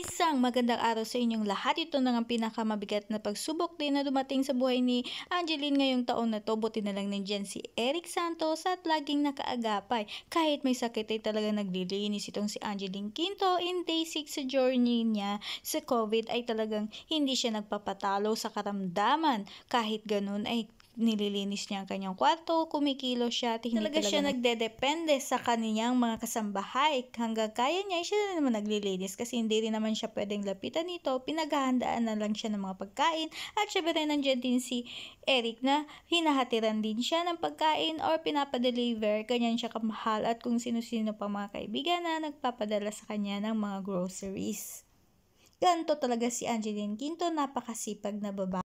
Isang magandang araw sa inyong lahat. Ito na ang pinakamabigat na pagsubok din na dumating sa buhay ni Angeline ngayong taon na to. Buti na lang nandyan si Eric Santos at laging nakaagapay. Kahit may sakit ay talagang naglilinis itong si Angeline Quinto. In day 6 sa journey niya sa COVID ay talagang hindi siya nagpapatalo sa karamdaman. Kahit ganun ay nililinis niya ang kanyang kwarto, kumikilo siya at hindi talaga, siya nagdedepende sa kaniyang mga kasambahay. Hanggang kaya niya, siya na naman naglilinis kasi hindi rin naman siya pwedeng lapitan nito. Pinaghahandaan na lang siya ng mga pagkain at syempre rin nandiyan din si Eric na hinahatiran din siya ng pagkain or pinapadeliver. Ganyan siya kamahal at kung sino-sino pa mga kaibigan na nagpapadala sa kanya ng mga groceries. Ganto talaga si Angeline Quinto, napakasipag na babae.